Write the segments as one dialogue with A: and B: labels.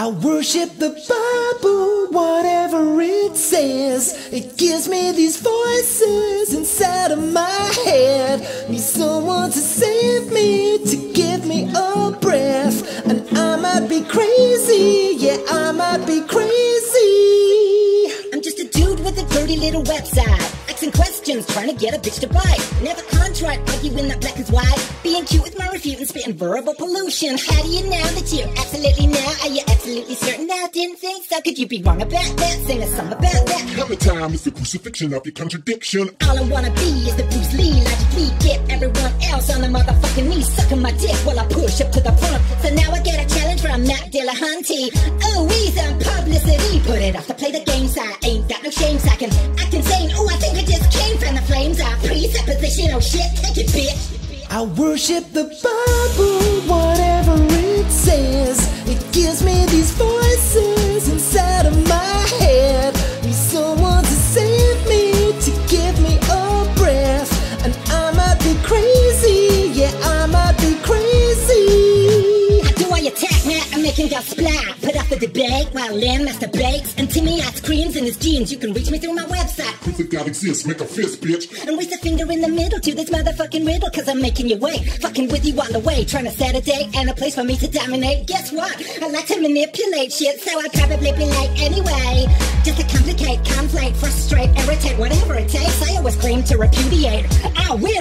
A: I worship the Bible, whatever it says. It gives me these voices inside of my head. Need someone to save me, to give me a breath. And I might be crazy, yeah, I might be crazy.
B: I'm just a dude with a dirty little website. Asking questions, trying to get a bitch to bite. Never contrite, arguing that black is white. Being cute with my refuting, spitting verbal pollution. How do you know that you're absolutely now? Are you absolutely certain now? Didn't think so. Could you be wrong about that? Sing a song about that.
C: Hammer time is the crucifixion of your contradiction.
B: All I wanna be is the Bruce Lee, logically get everyone else on the motherfucking knee, sucking my dick while I push up to the front. So now I get a challenge from Matt Dillahunty. Oh, he's on publicity. Put it off to play the game I Ain't got no shame, so I can I shit, take it, bitch.
A: I worship the Bible, whatever it says. It gives me these voices
B: making y'all splat. Put off the debate while Lynn masturbates. And Timmy out screams in his jeans. You can reach me through my website.
C: Proof that God exists, make a fist, bitch.
B: And raise a finger in the middle to this motherfucking riddle. Cause I'm making you wait. Fucking with you all the way. Trying to set a date and a place for me to dominate. Guess what? I like to manipulate shit, so I'll probably be late anyway. Just to complicate, conflate, frustrate, irritate, whatever it takes. I always claim to repudiate.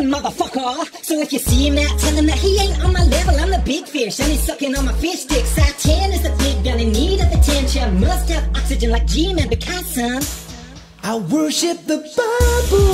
B: Motherfucker. So if you see him out, tell him that he ain't on my level. I'm the big fish, and he's sucking on my fish stick. Satan is the big gun in need of attention. Must have oxygen like G-Man because.
A: I worship the Bible,